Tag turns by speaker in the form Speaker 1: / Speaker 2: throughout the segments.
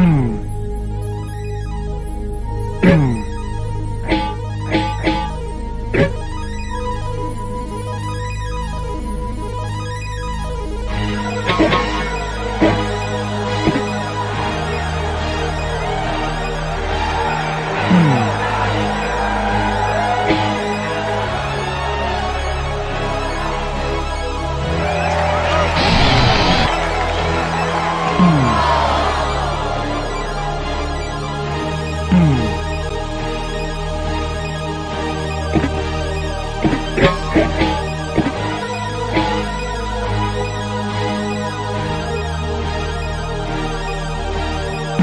Speaker 1: Hmm.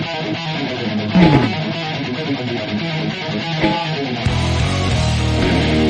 Speaker 2: Thank you.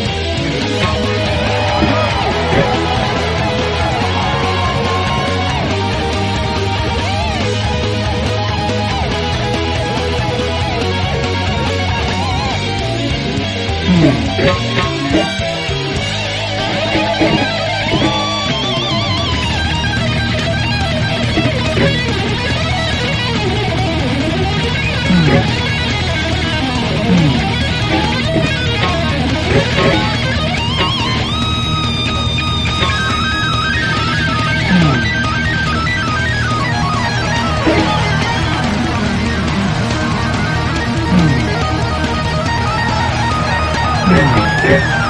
Speaker 3: Gracias. Mmm.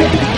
Speaker 1: Thank you.